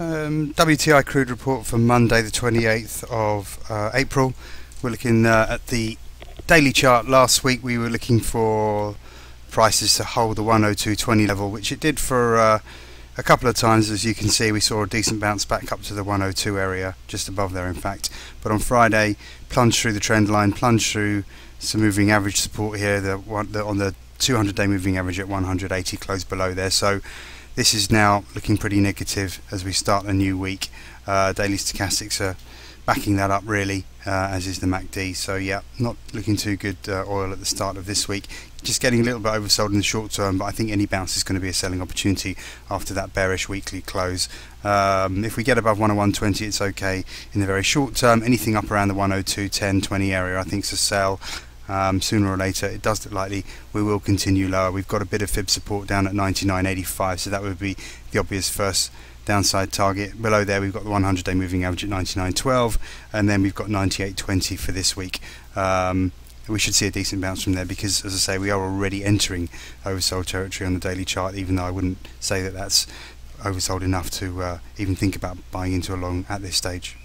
Um, WTI crude report for Monday, the 28th of uh, April. We're looking uh, at the daily chart. Last week we were looking for prices to hold the 102.20 level, which it did for uh, a couple of times. As you can see, we saw a decent bounce back up to the 102 area, just above there, in fact. But on Friday, plunged through the trend line, plunged through some moving average support here. The, one, the on the 200-day moving average at 180, closed below there. So this is now looking pretty negative as we start a new week. Uh, daily stochastics are backing that up really, uh, as is the MACD. So yeah, not looking too good uh, oil at the start of this week. Just getting a little bit oversold in the short term, but I think any bounce is going to be a selling opportunity after that bearish weekly close. Um, if we get above 101.20, it's okay in the very short term. Anything up around the 102, 10, 20 area, I think is a sell um, sooner or later it does look likely we will continue lower. We've got a bit of fib support down at 99.85 so that would be the obvious first downside target. Below there we've got the 100 day moving average at 99.12 and then we've got 98.20 for this week. Um, we should see a decent bounce from there because as I say we are already entering oversold territory on the daily chart even though I wouldn't say that that's oversold enough to uh, even think about buying into a long at this stage.